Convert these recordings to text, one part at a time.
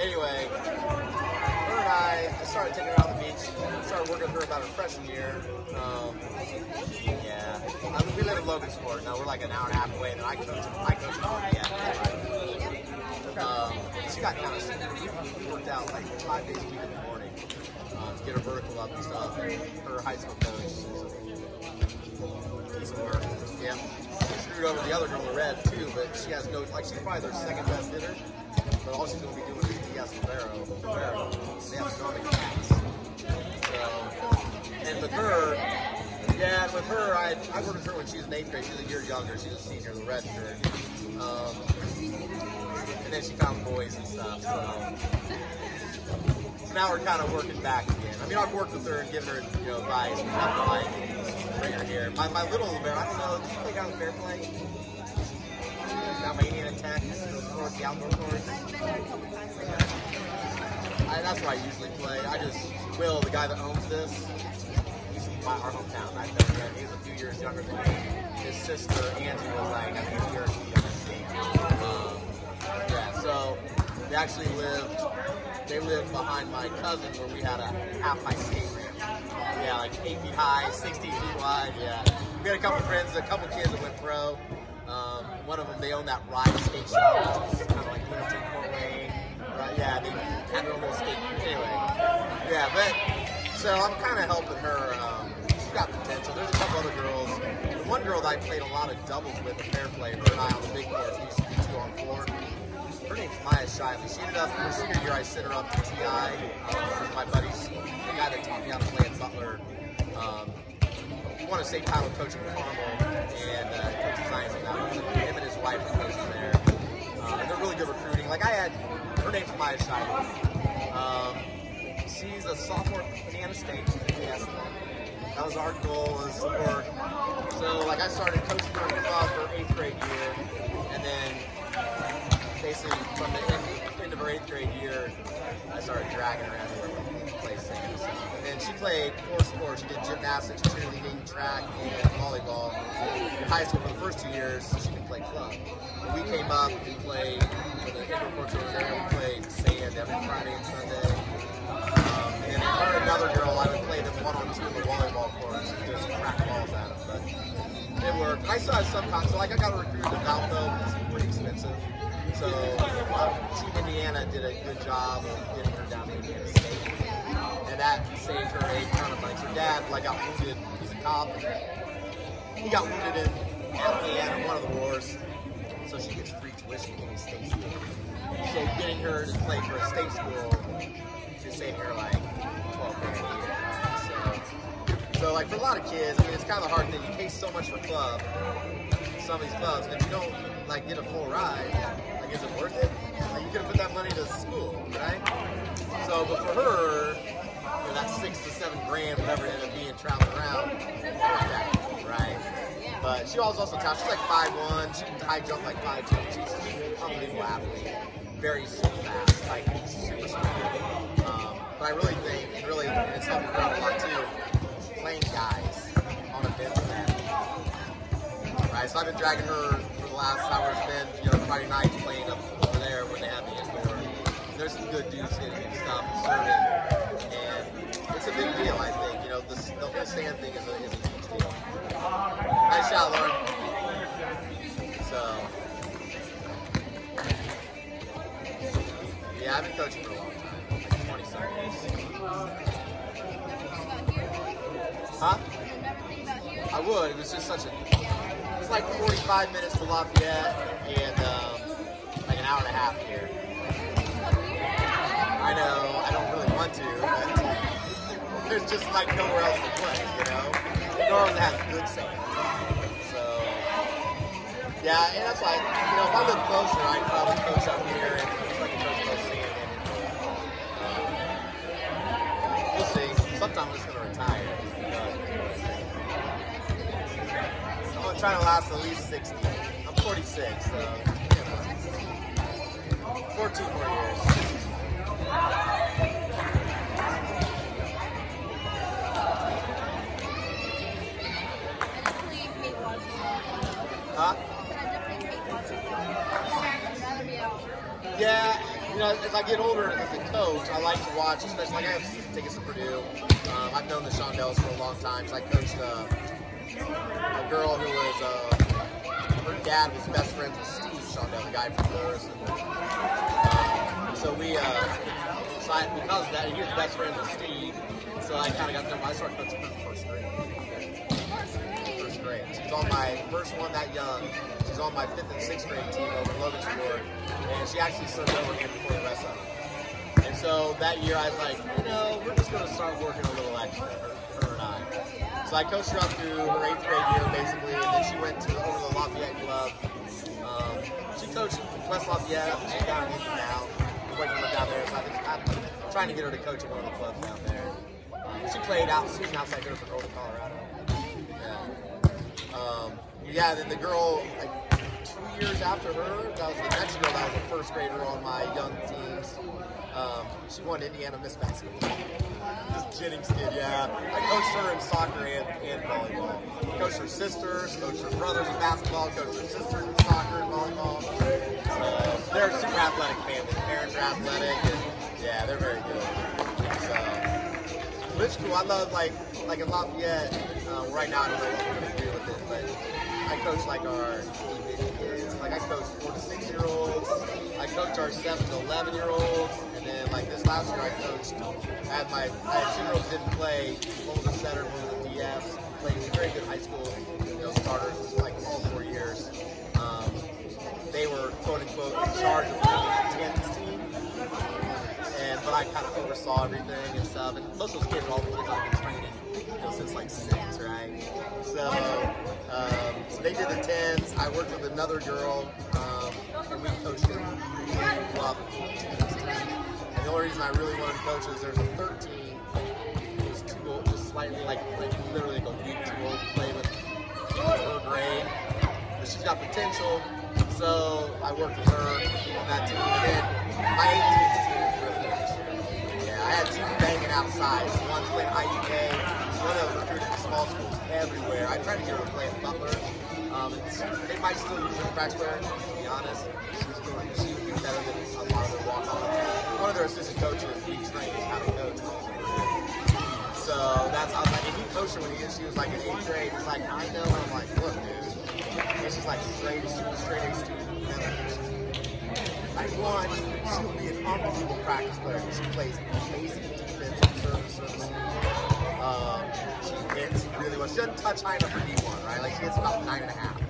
Anyway, her and I, I started taking Started working with her about her freshman year. Um, yeah, I mean, we live in Logansport. Now we're like an hour and a half away, and I coach. I coach Pontiac. Um, she got kind of worked out like five days a week in the morning um, to get her vertical up and stuff. Her high school coach work. Yeah, screwed over the other girl in red too, but she has no like she's probably their second best hitter. But all she's to be doing is DS Rivero. Rivero. They have go to cats. With her, yeah, with her, I, I worked with her when she was in eighth grade. She's a year younger. She's a senior, the red shirt. Um, and then she found boys and stuff. So, so now we're kind of working back again. I mean, I've worked with her and given her, you know, advice. But nothing like bring her here. My, my little bear, I don't know, did you play down with bear play? Down by Indiana Tech, those courts, the outdoor courts. I, that's where I usually play. I just, Will, the guy that owns this, my, hometown. I've been there. He's a few years younger than me. His sister, Angie, was like, I think a year or younger than me. Yeah, so they actually lived, they lived behind my cousin where we had a half my skate ramp. Yeah, like eight feet high, 16 feet wide. Yeah. We had a couple friends, a couple kids that went pro. Um, one of them, they own that ride skate shop, which kind of like Littleton Fort Wayne. Right, yeah, they had their little skate. Anyway, yeah, but so I'm kind of helping her. Um, she's got potential. There's a couple other girls. The one girl that I played a lot of doubles with, a pair play, her and I on the big court, we used to do two on four. Her name's Maya Shiley. She ended up her senior year. I sent her up to TI. Um, my buddies, the guy that taught me how to play at Butler. Um, he won a state title coaching Carmel and uh, coaches Zion now. Him and his wife are coaching there. Uh, and they're really good recruiting. Like I had, her name's Maya Shiley. Um, she's a sophomore at Indiana State. Yes, that was our goal was to work. So like I started coaching the club her eighth grade year, and then basically from the end, end of her eighth grade year, I started dragging her everywhere we play singles. And she played four sports. She did gymnastics, cheerleading, track, and volleyball. In high school for the first two years, she could play club. We came up, we played for the indoor courts over there. We played sand every Friday and Sunday. Um, her another girl, I would play them one on two in the volleyball courts and just crack balls at them. But it worked. I have some con- so like I got recruited to Valpo, it's pretty expensive. So uh, Team Indiana did a good job of getting her down to Indiana State. And that saved her a ton of money. Her dad like got wounded, he's a cop. He got wounded in Afghanistan, one of the wars. So she gets free tuition in state school. So getting her to play for a state school is saving her like 12 grand. So, so like for a lot of kids, I mean, it's kind of a hard thing. You pay so much for club, some of these clubs, and if you don't like get a full ride, like is it worth it? Like you could have put that money to school, right? So, but for her, know, that six to seven grand, whatever it ended up being traveling around, right? But she was also talented. She's like 5'1", she can high jump like 5'2". She's an unbelievable athlete, very fast, like super smart. I really think, and really, it's helping her out a lot too, playing guys on a bench net. Right, so I've been dragging her for the last hour it's been, you know, Friday nights playing up over there when they have the indoor. There's some good dudes hitting and stuff and serving, and it's a big deal, I think. You know, this, the whole sand thing is a, is a huge deal. Nice shot, Lauren. So, yeah, I've been coaching for a long Huh? I would. It was just such a. It's like 45 minutes to Lafayette and um, like an hour and a half here. I know. I don't really want to, but there's just like nowhere else to play. You know, New Orleans has good sand, so Yeah, and that's why, you know, if I live closer, I'd probably coach up here and Going to last at least 60. I'm 46, so, you know, 14 more years. Huh? Yeah, you know, as I get older as a coach, I like to watch, especially like I have tickets to Purdue. Um, I've known the Shondells for a long time. So I coached uh, a girl who was, uh, her dad was best friends with Steve Shondell, the guy from Burris. Um, so we, uh, so I, because of that, he was best friends with Steve. So I kind of got there. I started coaching in first grade first grade. She's on my first one that young. She's on my fifth and sixth grade team over in Logansport, and she actually served over here before the rest of them. And so that year I was like, you know, we're just going to start working a little extra, So I coached her up through her eighth grade year, basically, and then she went to over the Lafayette Club. Um, she coached West Lafayette. She's down in Houston now. For her down there, so I I'm trying to get her to coach at one of the clubs down there. Um, she played out, she was an outside hitter for Golden, Colorado. Yeah. Um, yeah, then the girl, like two years after her, that was the next girl that was a first grader on my young teams. Um, she won Indiana Miss Basketball. This Jennings kid, yeah. I coached her in soccer and, and volleyball. Coached her sisters, coached her brothers in basketball, coached her sisters in soccer and volleyball. So they're a super athletic family. Parents are athletic, and yeah, they're very good. So but it's cool. I love like like in Lafayette. Uh, right now, I don't know what we're gonna do with it, but I coach like our kids. Like I coach four to six year olds. I coach our seven to eleven year olds, then like this last year I coached. Had my I had two girls didn't play. One was a setter, one was a DS. Played very good high school, you know, starters like all four years. Um, they were quote unquote in charge of the team and but I kind of oversaw everything and stuff. And most of those kids are all the kids I've training you know, since like six, right? So, um, so they did the tens. I worked with another girl, um, and we coached her. The only reason I really wanted to coach is there's a 13 who was too old, just slightly like, like literally like a week too old to play with her grade. But she's got potential. So I worked with her on that team. And then my 18th team. Yeah, I had two banging outside. One's playing IUK, one of them recruited to small schools everywhere. I tried to get her to play at Butler. Um, they might still use her practice player, to be honest. She's doing, she would be better than a lot of their walk-ons. One of their assistant coaches we trained is how to coach. So that's I was like, and he coached her when he, she was like in eighth grade. It's like, I know. And I'm like, look, dude. And she's like straight student, straight A student. Like one, she will be an unbelievable practice player. She plays amazing defense and service, service. Um, she hits really well. She doesn't touch high enough for D1, right? Like she hits about nine and a half.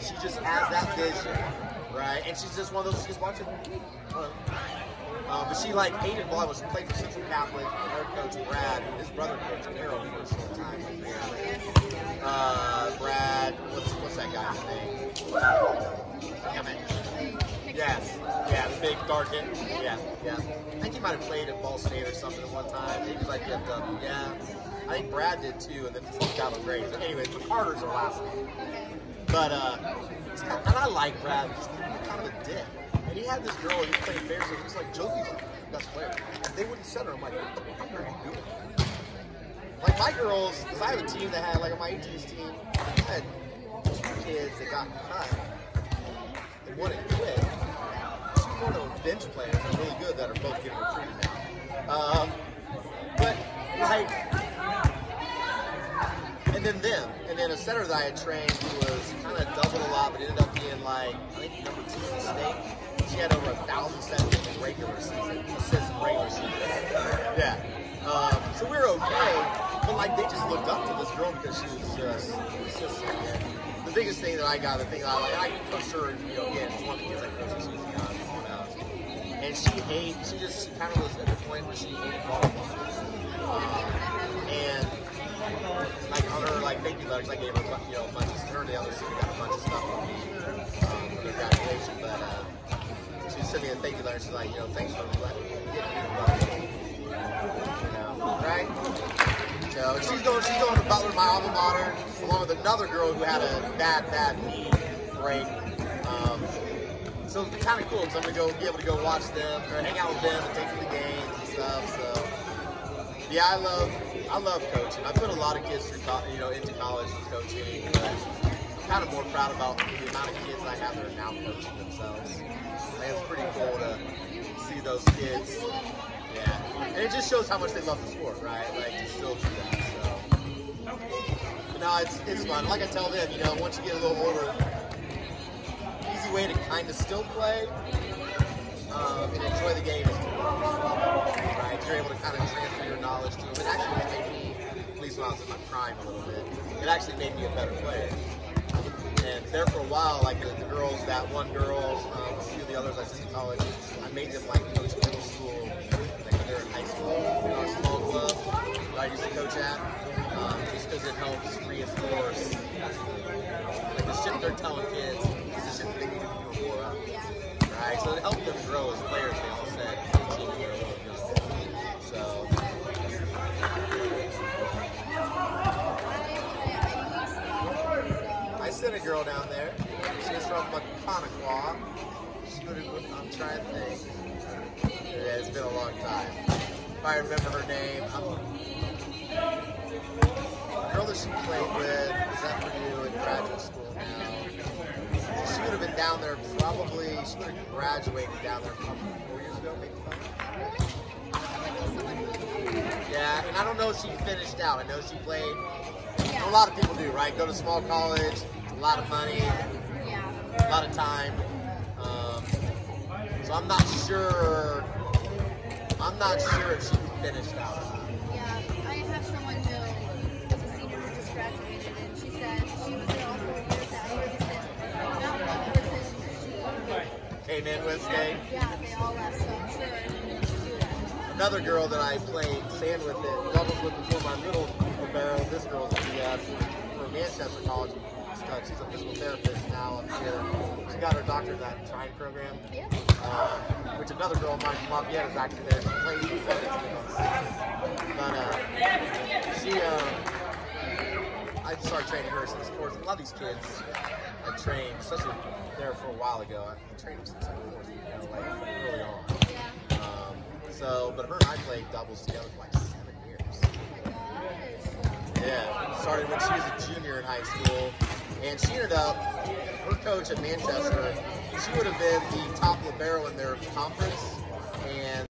She just has that vision, right? And she's just one of those. She's watching. Uh, but she like hated volleyball. She played for Central Catholic. And her coach Brad, and his brother coached Arrow for a short time. Uh, Brad, what's what's that guy's name? Damn it. Yes. Yeah, the big kid. Yeah, yeah. I think he might have played at Ball State or something at one time. He was like DFW. Yeah. I think Brad did too, and then flunked out with. But anyways, the Carters are last name. But uh, and I like Brad. He's kind of a dick. And he had this girl, and he was playing fair, so he was like about the best player. And they wouldn't set her. I'm like, what the fuck are you doing? Like my girls, because I have a team that had, like my 18s team, I had two kids that got cut one that quit. Two more were bench players that are really good that are both getting recruited now. Um, but like, and then them, and then a center that I had trained who was kind of doubled a lot, but ended up being like I think number two in the state. She had over a thousand sets in the regular season, assists in regular season. Yeah. Um, so we were okay, but like they just looked up to this girl because she was just, she was just and the biggest thing that I got, the thing that I like, I pushed her, you know, again, it's one of the kids I coached, she was young, you know, and she hated, she just, kind of was at the point where she hated volleyball. Um, and like on her like thank you letters, I gave her you know a bunch of her the other student got a bunch of stuff for me um, for graduation. But uh, she sent me a thank you letter. She's like, you know, thanks for letting me get. You know, right? So she's going she's going to Butler, my alma mater, along with another girl who had a bad bad knee break. Um, so it's kind of cool because I'm gonna go be able to go watch them or hang out with them and take them to the games and stuff. So yeah, I love I love coaching. I put a lot of kids through co- you know into college with coaching, but I'm kind of more proud about the amount of kids I have that are now coaching themselves. Think it's pretty cool to see those kids. Yeah, and it just shows how much they love the sport, right? Like to still do that. So. But no, it's it's fun. Like I tell them, you know, once you get a little older, easy way to kind of still play when in my prime a little bit, it actually made me a better player. And there for a while, like the, girls, that one girl, um, a few of the others I sent to college, I made them like coach middle school, like they're in high school, in our small club that I used to coach at, um, just because it helps reinforce like the shit they're telling kids, is the shit that they need to be doing more of. Right? So it helped them grow as players, girl down there. She's from have, I'm trying to think. Yeah, it's been a long time. If I remember her name, I'm, the girl that she played with is at Purdue in graduate school now. She would have been down there probably, she would have graduated down there probably four years ago, maybe five. Yeah, and I don't know if she finished out. I know she played. A lot of people do, right? Go to small college, lot of money, a lot of time. Um, so I'm not sure. I'm not sure if she finished out. Yeah, I have someone who is a senior who just graduated, and she said she was there all four years that year. Not one person she, Came in with stayed. yeah, they all left, so I'm sure she do that. Another girl that I played sand with it, doubles with before my middle libero. This girl's a for Manchester College. She's a physical therapist now up here. She got her doctorate at Trine program. Yeah. uh, which another girl of mine from Lafayette is actually there. She plays defense. But uh, she, uh, I started training her since, of course, a lot of these kids I trained, especially there for a while ago. I trained them since I was, you know, like early on. Um, so, but her and I played doubles together for like seven years. Yeah, started when she was a junior in high school, and she ended up, her coach at Manchester, she would have been the top libero in their conference, and